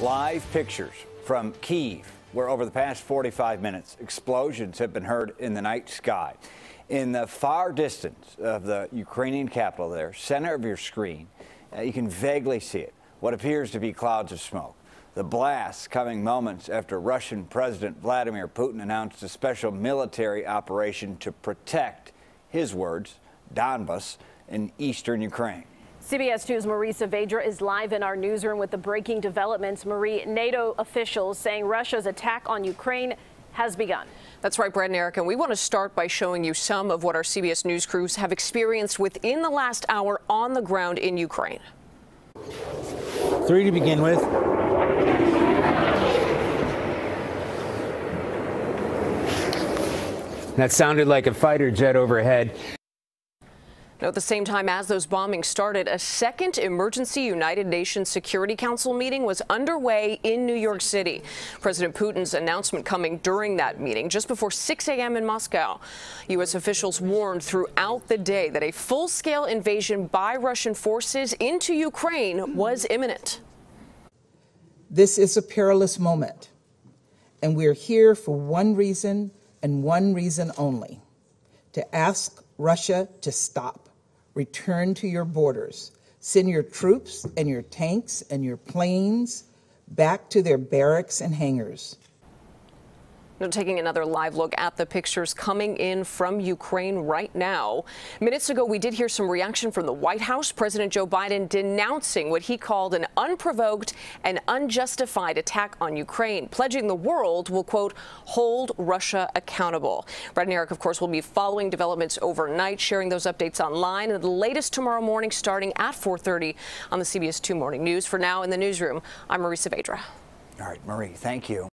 Live pictures from Kiev, where over the past 45 minutes, explosions have been heard in the night sky. In the far distance of the Ukrainian capital there, center of your screen, uh, you can vaguely see it, what appears to be clouds of smoke. The blasts coming moments after Russian President Vladimir Putin announced a special military operation to protect, his words, Donbas in eastern Ukraine. CBS 2's Marie Saavedra is live in our newsroom with the breaking developments. Marie, NATO officials saying Russia's attack on Ukraine has begun. That's right, Brad and Eric, and we want to start by showing you some of what our CBS News crews have experienced within the last hour on the ground in Ukraine. Three to begin with. That sounded like a fighter jet overhead. At the same time as those bombings started, a second emergency United Nations Security Council meeting was underway in New York City. President Putin's announcement coming during that meeting just before 6 a.m. in Moscow. U.S. officials warned throughout the day that a full-scale invasion by Russian forces into Ukraine was imminent. This is a perilous moment, and we're here for one reason and one reason only to ask Russia to stop return to your borders. Send your troops and your tanks and your planes back to their barracks and hangars. Now, taking another live look at the pictures coming in from Ukraine right now. Minutes ago, we did hear some reaction from the White House. President Joe Biden denouncing what he called an unprovoked and unjustified attack on Ukraine, pledging the world will, quote, hold Russia accountable. Brad and Eric, of course, will be following developments overnight, sharing those updates online, and the latest tomorrow morning starting at 4.30 on the CBS 2 Morning News. For now, in the newsroom, I'm Marie Saavedra. All right, Marie, thank you.